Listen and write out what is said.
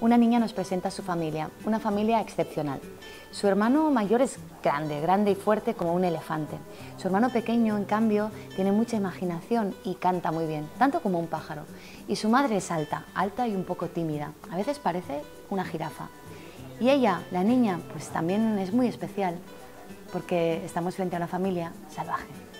una niña nos presenta su familia, una familia excepcional. Su hermano mayor es grande, grande y fuerte como un elefante. Su hermano pequeño, en cambio, tiene mucha imaginación y canta muy bien, tanto como un pájaro. Y su madre es alta, alta y un poco tímida. A veces parece una jirafa. Y ella, la niña, pues también es muy especial, porque estamos frente a una familia salvaje.